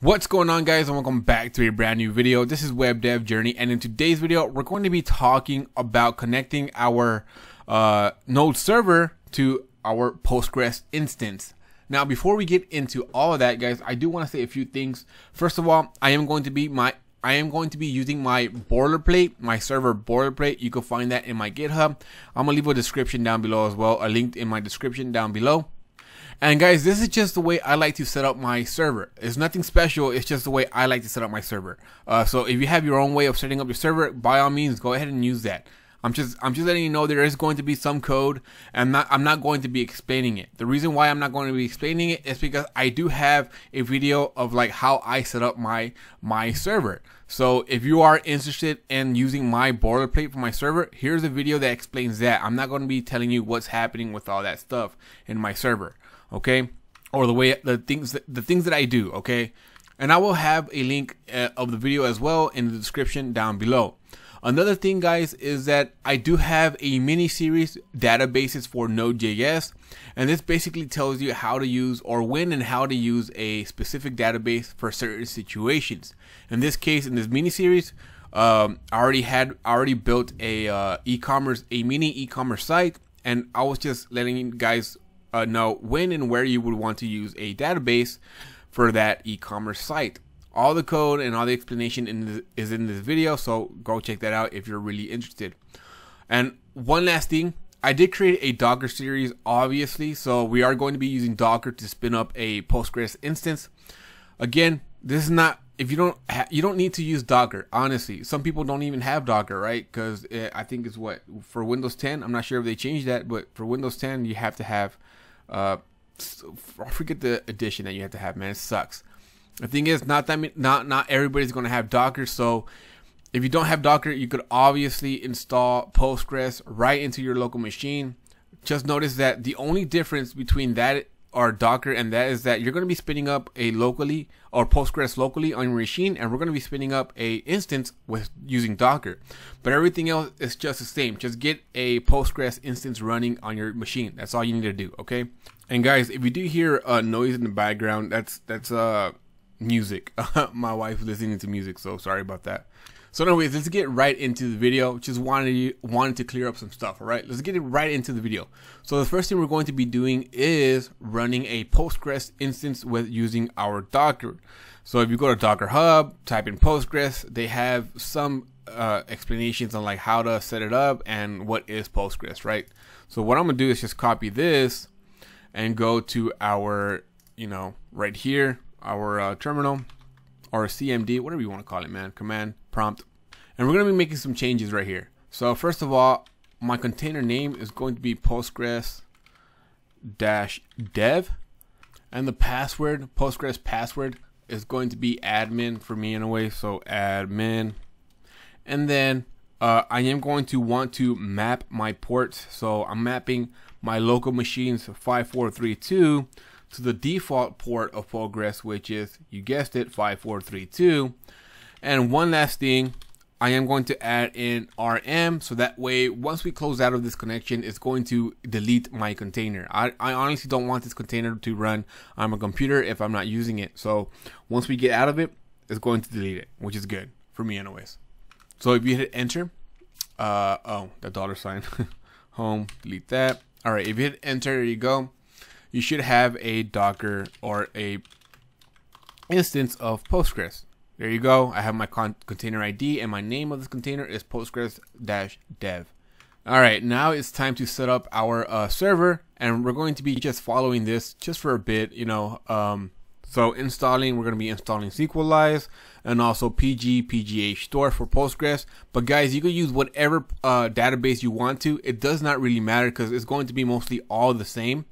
What's going on guys and welcome back to a brand new video. This is Web Dev Journey and in today's video we're going to be talking about connecting our uh, node server to our Postgres instance. Now before we get into all of that guys, I do want to say a few things. First of all, I am going to be my I am going to be using my boilerplate, my server boilerplate. You can find that in my GitHub. I'm gonna leave a description down below as well, a link in my description down below. And guys, this is just the way I like to set up my server. It's nothing special. It's just the way I like to set up my server. Uh, so if you have your own way of setting up your server, by all means, go ahead and use that. I'm just I'm just letting you know there is going to be some code and not I'm not going to be explaining it. The reason why I'm not going to be explaining it is because I do have a video of like how I set up my my server. So if you are interested in using my boilerplate for my server, here's a video that explains that. I'm not going to be telling you what's happening with all that stuff in my server okay? Or the way the things that, the things that I do, okay? And I will have a link uh, of the video as well in the description down below. Another thing, guys, is that I do have a mini series databases for Node.js, and this basically tells you how to use or when and how to use a specific database for certain situations. In this case, in this mini series, um, I already had already built a uh, e-commerce, a mini e-commerce site, and I was just letting you guys uh, know when and where you would want to use a database for that e-commerce site. All the code and all the explanation in is in this video, so go check that out if you're really interested. And one last thing, I did create a Docker series, obviously, so we are going to be using Docker to spin up a Postgres instance. Again, this is not if you don't you don't need to use Docker. Honestly, some people don't even have Docker, right? Because I think it's what for Windows 10. I'm not sure if they changed that, but for Windows 10, you have to have uh, I forget the edition that you have to have, man. It sucks. The thing is, not that not not everybody's gonna have Docker. So if you don't have Docker, you could obviously install Postgres right into your local machine. Just notice that the only difference between that or Docker and that is that you're going to be spinning up a locally or Postgres locally on your machine and we're going to be spinning up a instance with using Docker. But everything else is just the same. Just get a Postgres instance running on your machine. That's all you need to do, okay? And guys, if you do hear a noise in the background, that's that's uh music. My wife listening to music, so sorry about that. So anyways, let's get right into the video. Just wanted wanted to clear up some stuff, all right? Let's get it right into the video. So the first thing we're going to be doing is running a Postgres instance with using our Docker. So if you go to Docker Hub, type in Postgres, they have some uh, explanations on like how to set it up and what is Postgres, right? So what I'm gonna do is just copy this and go to our, you know, right here, our uh, terminal or CMD, whatever you want to call it, man, command prompt. And we're going to be making some changes right here. So first of all, my container name is going to be Postgres dash dev. And the password, Postgres password, is going to be admin for me in a way So admin. And then uh, I am going to want to map my ports. So I'm mapping my local machines 5432 to the default port of Postgres, which is, you guessed it, 5432. And one last thing, I am going to add in RM so that way once we close out of this connection it's going to delete my container. I, I honestly don't want this container to run on my computer if I'm not using it. So once we get out of it, it's going to delete it, which is good for me anyways. So if you hit enter, uh, oh, the dollar sign, home, delete that. All right, if you hit enter, there you go you should have a Docker or a instance of Postgres. There you go. I have my container ID and my name of this container is Postgres-dev. All right, now it's time to set up our uh, server and we're going to be just following this just for a bit, you know. Um, so installing, we're going to be installing Sequelize and also PG, pg-hstore for Postgres. But guys, you can use whatever uh, database you want to. It does not really matter because it's going to be mostly all the same.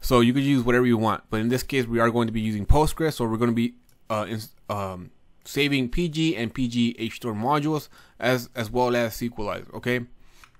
So you could use whatever you want, but in this case, we are going to be using Postgres, so we're going to be uh, in, um, saving PG and PG HStore modules as as well as Sequelize. Okay,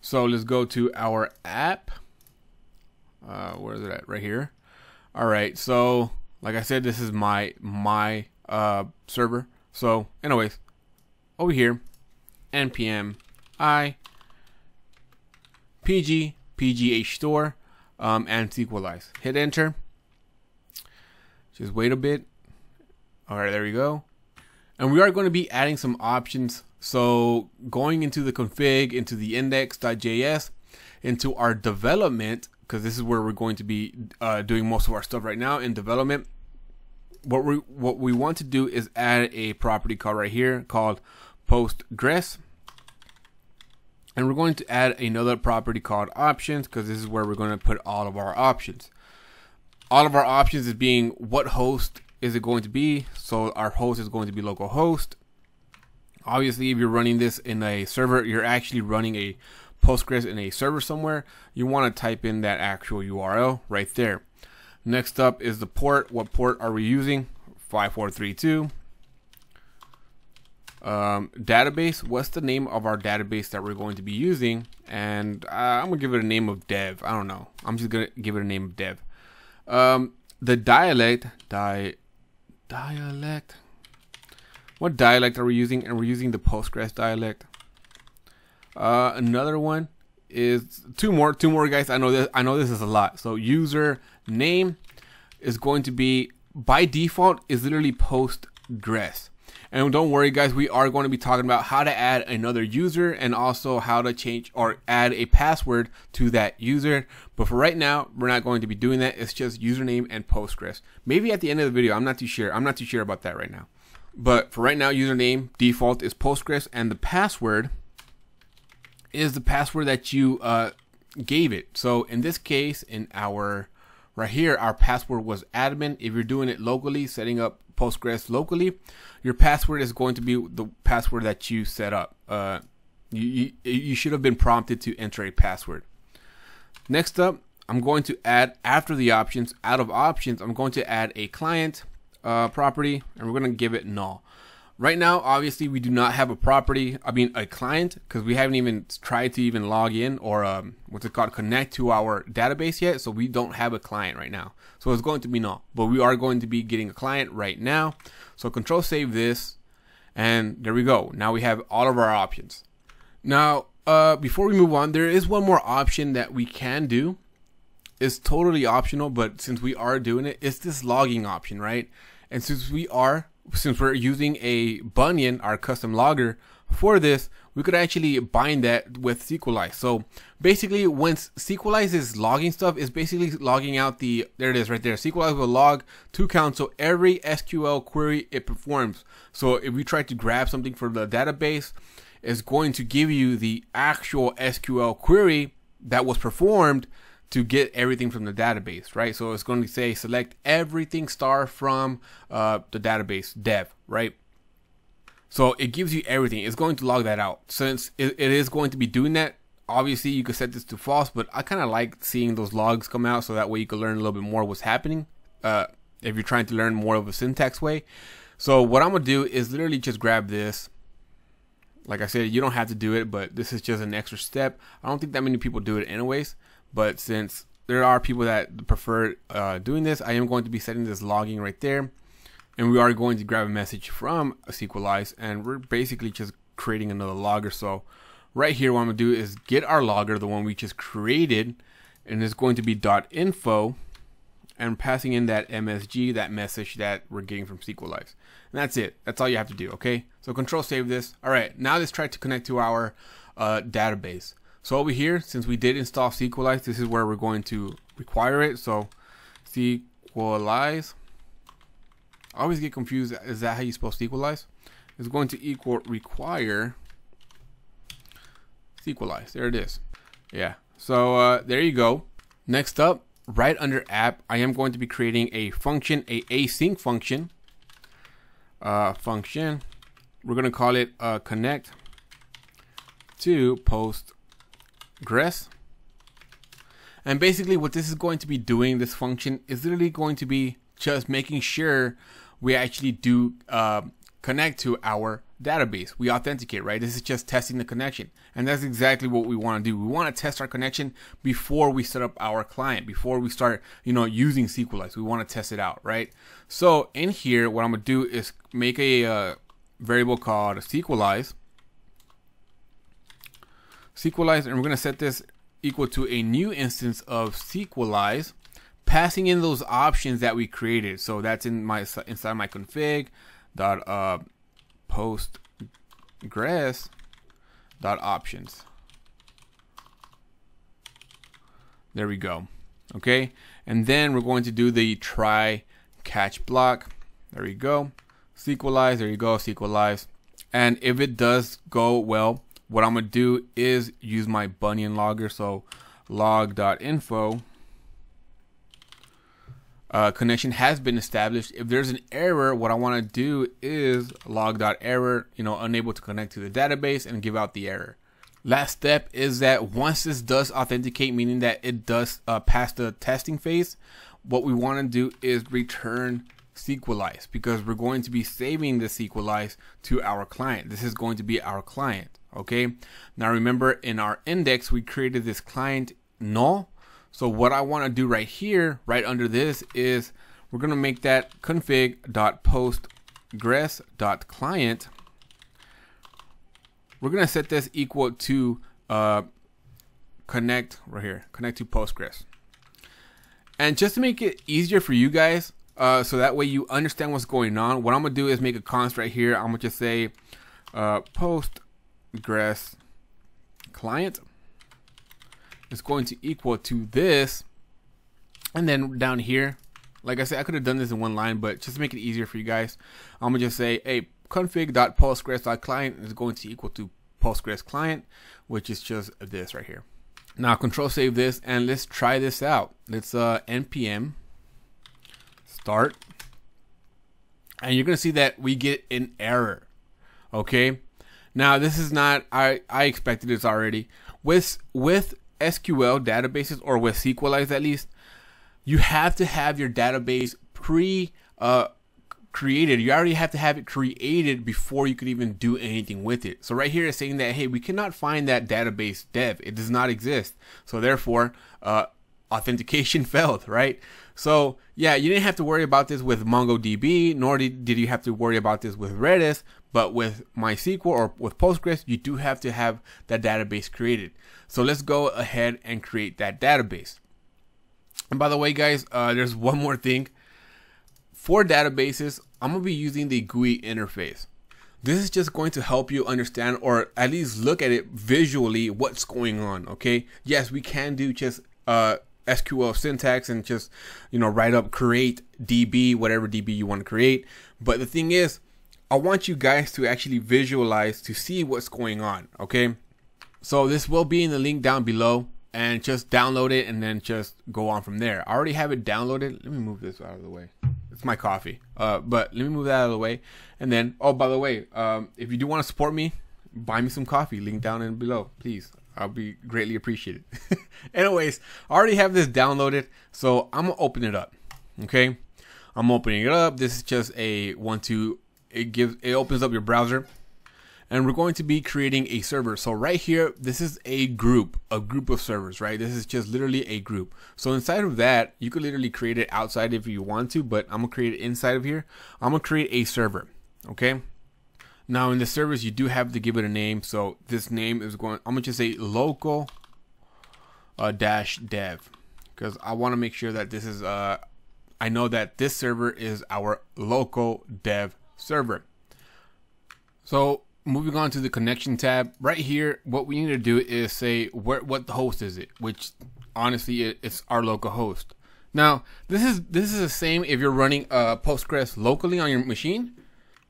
so let's go to our app. Uh, where is it at? Right here. All right. So like I said, this is my my uh, server. So anyways, over here, npm i pg pg-hstore um, and Sequelize. Hit enter. Just wait a bit. All right, there we go. And we are going to be adding some options. So going into the config, into the index.js, into our development, because this is where we're going to be uh, doing most of our stuff right now in development. What we what we want to do is add a property called right here called Postgres. And we're going to add another property called options because this is where we're going to put all of our options. All of our options is being what host is it going to be. So our host is going to be localhost. Obviously, if you're running this in a server, you're actually running a Postgres in a server somewhere. You want to type in that actual URL right there. Next up is the port. What port are we using? 5432. Um, database. What's the name of our database that we're going to be using? And uh, I'm gonna give it a name of dev. I don't know. I'm just gonna give it a name of dev. Um, the dialect di dialect. What dialect are we using? And we're using the Postgres dialect. Uh, another one is two more, two more guys. I know this. I know this is a lot. So user name is going to be by default is literally Postgres. And don't worry, guys, we are going to be talking about how to add another user and also how to change or add a password to that user. But for right now, we're not going to be doing that. It's just username and Postgres. Maybe at the end of the video, I'm not too sure. I'm not too sure about that right now. But for right now, username default is Postgres and the password is the password that you uh, gave it. So in this case, in our right here, our password was admin. If you're doing it locally, setting up Postgres locally, your password is going to be the password that you set up. Uh, you, you, you should have been prompted to enter a password. Next up, I'm going to add after the options, out of options, I'm going to add a client uh, property and we're going to give it null. Right now, obviously, we do not have a property, I mean, a client, because we haven't even tried to even log in or um, what's it called, connect to our database yet. So we don't have a client right now. So it's going to be null, but we are going to be getting a client right now. So control save this, and there we go. Now we have all of our options. Now, uh, before we move on, there is one more option that we can do. It's totally optional, but since we are doing it, it's this logging option, right? And since we are since we're using a Bunyan, our custom logger for this, we could actually bind that with Sequelize. So basically, once Sequelize is logging stuff, is basically logging out the, there it is right there. Sequelize will log to count. So every SQL query it performs. So if we try to grab something from the database, it's going to give you the actual SQL query that was performed to get everything from the database, right? So it's going to say select everything star from uh, the database dev, right? So it gives you everything. It's going to log that out. Since it, it is going to be doing that, obviously you could set this to false, but I kind of like seeing those logs come out so that way you can learn a little bit more what's happening uh, if you're trying to learn more of a syntax way. So what I'm going to do is literally just grab this. Like I said, you don't have to do it, but this is just an extra step. I don't think that many people do it anyways. But since there are people that prefer uh, doing this, I am going to be setting this logging right there. And we are going to grab a message from Sequelize and we're basically just creating another logger. So right here, what I'm gonna do is get our logger, the one we just created, and it's going to be dot .info and passing in that MSG, that message that we're getting from Sequelize. And that's it. That's all you have to do, okay? So control save this. All right, now let's try to connect to our uh, database. So over here, since we did install Sequelize, this is where we're going to require it. So Sequelize. I always get confused. Is that how you spell Sequelize? It's going to equal require Sequelize. There it is. Yeah. So uh, there you go. Next up, right under app, I am going to be creating a function, a async function. Uh, function. We're going to call it uh, connect to post gress. And basically what this is going to be doing, this function, is literally going to be just making sure we actually do uh, connect to our database. We authenticate, right? This is just testing the connection. And that's exactly what we want to do. We want to test our connection before we set up our client, before we start, you know, using Sequelize. We want to test it out, right? So in here, what I'm going to do is make a uh, variable called Sequelize Sequelize, and we're going to set this equal to a new instance of Sequelize passing in those options that we created. So that's in my inside my config dot uh, postgres dot options. There we go. Okay, and then we're going to do the try catch block. There we go. Sequelize. There you go. Sequelize. And if it does go well, what I'm gonna do is use my Bunyan logger. So log.info uh, connection has been established. If there's an error, what I want to do is log.error, you know, unable to connect to the database and give out the error. Last step is that once this does authenticate, meaning that it does uh, pass the testing phase, what we want to do is return Sequelize because we're going to be saving the Sequelize to our client. This is going to be our client. Okay. Now remember in our index, we created this client null so what I want to do right here, right under this is we're going to make that config.postgres.client. We're going to set this equal to uh, connect right here, connect to Postgres. And just to make it easier for you guys, uh, so that way you understand what's going on, what I'm to do is make a const right here. I'm to just say uh, Postgres client is going to equal to this. And then down here, like I said, I could have done this in one line, but just to make it easier for you guys, I'm gonna just say, hey, config.postgres.client is going to equal to Postgres client, which is just this right here. Now control save this and let's try this out. Let's uh, npm start. And you're gonna see that we get an error. Okay. Now this is not I I expected this already. With with SQL databases or with Sequelize at least, you have to have your database pre uh, created. You already have to have it created before you could even do anything with it. So right here is saying that hey, we cannot find that database dev. It does not exist. So therefore, uh, authentication failed, right? So yeah, you didn't have to worry about this with MongoDB, nor did, did you have to worry about this with Redis, but with MySQL or with Postgres, you do have to have that database created. So let's go ahead and create that database. And by the way, guys, uh, there's one more thing. For databases, I'm gonna be using the GUI interface. This is just going to help you understand or at least look at it visually what's going on, okay? Yes, we can do just uh, SQL syntax and just, you know, write up create DB, whatever DB you want to create. But the thing is, I want you guys to actually visualize to see what's going on, okay? So this will be in the link down below and just download it and then just go on from there. I already have it downloaded. Let me move this out of the way. It's my coffee. Uh, but let me move that out of the way. And then, oh, by the way, um, if you do want to support me, buy me some coffee. Link down in below, please. I'll be greatly appreciated. Anyways, I already have this downloaded, so I'm gonna open it up. Okay, I'm opening it up. This is just a one two. It gives it opens up your browser, and we're going to be creating a server. So right here, this is a group, a group of servers, right? This is just literally a group. So inside of that, you could literally create it outside if you want to, but I'm gonna create it inside of here. I'm gonna create a server. Okay. Now in the service, you do have to give it a name. So this name is going, I'm gonna just say local uh, dash dev because I want to make sure that this is, uh, I know that this server is our local dev server. So moving on to the connection tab right here, what we need to do is say where, what the host is it, which honestly it's our local host. Now this is this is the same if you're running uh, Postgres locally on your machine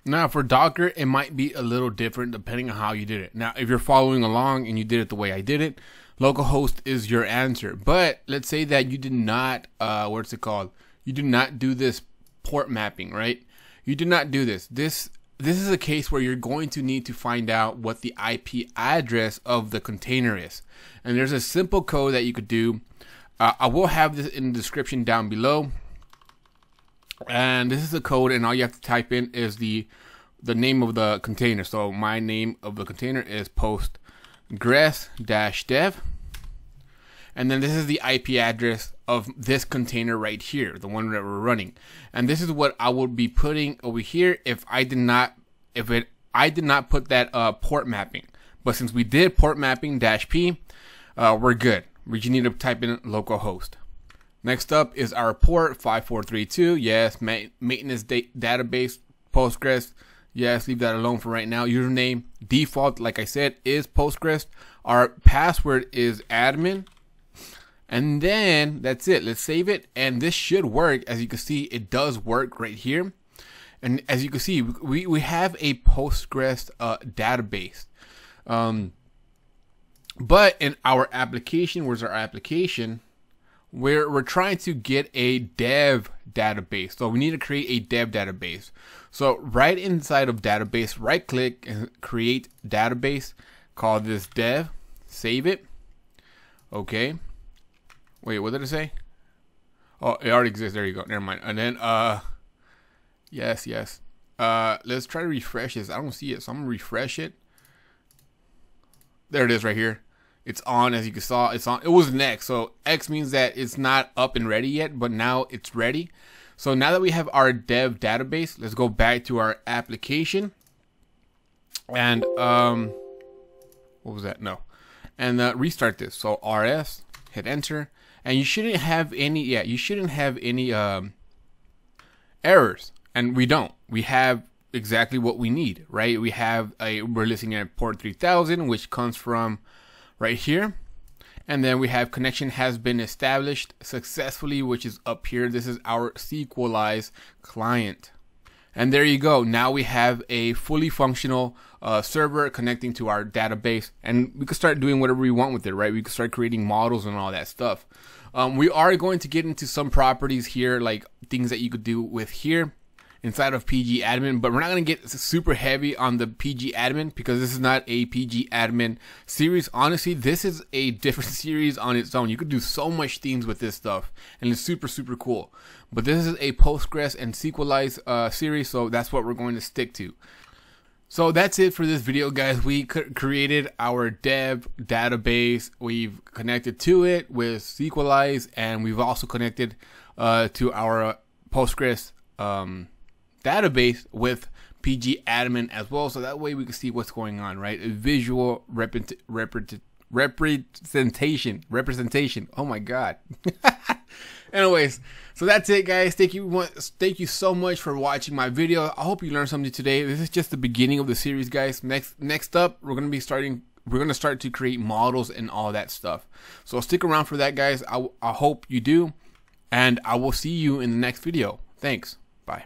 now for Docker, it might be a little different depending on how you did it. Now, if you're following along and you did it the way I did it, localhost is your answer. But let's say that you did not, uh, what's it called? You did not do this port mapping, right? You did not do this. This this is a case where you're going to need to find out what the IP address of the container is. And there's a simple code that you could do. Uh, I will have this in the description down below and this is the code and all you have to type in is the the name of the container. So my name of the container is postgres dev and then this is the IP address of this container right here the one that we're running. And this is what I would be putting over here if I did not if it I did not put that uh, port mapping. But since we did port mapping dash p uh, we're good. We just need to type in localhost Next up is our port 5432. Yes, ma maintenance da database Postgres. Yes, leave that alone for right now. Username default, like I said, is Postgres. Our password is admin. And then that's it. Let's save it. And this should work. As you can see, it does work right here. And as you can see, we, we have a Postgres uh, database. Um, but in our application, where's our application? We're, we're trying to get a dev database. So we need to create a dev database. So right inside of database, right click and create database. Call this dev. Save it. Okay. Wait, what did it say? Oh, it already exists. There you go. Never mind. And then, uh, yes, yes. Uh, let's try to refresh this. I don't see it, so I'm gonna refresh it. There it is, right here. It's on, as you can saw. It's on. It was next, so X means that it's not up and ready yet, but now it's ready. So now that we have our dev database, let's go back to our application. And um, what was that? No, and uh, restart this. So RS, hit enter, and you shouldn't have any. Yeah, you shouldn't have any um, errors, and we don't. We have exactly what we need, right? We have a we're listening at port 3000, which comes from right here. And then we have connection has been established successfully, which is up here. This is our Sequelize client. And there you go. Now we have a fully functional uh, server connecting to our database, and we can start doing whatever we want with it, right? We can start creating models and all that stuff. Um, we are going to get into some properties here, like things that you could do with here inside of PG admin, but we're not going to get super heavy on the PG admin because this is not a PG admin series. Honestly, this is a different series on its own. You could do so much themes with this stuff and it's super, super cool. But this is a Postgres and Sequelize uh, series, so that's what we're going to stick to. So that's it for this video, guys. We created our dev database. We've connected to it with Sequelize, and we've also connected uh, to our Postgres um, database with PG admin as well. So that way we can see what's going on, right? A visual repre- repre- representation. Representation. Oh my God. Anyways, so that's it, guys. Thank you, thank you so much for watching my video. I hope you learned something today. This is just the beginning of the series, guys. Next, next up, we're gonna be starting. We're gonna start to create models and all that stuff. So stick around for that, guys. I, I hope you do, and I will see you in the next video. Thanks. Bye.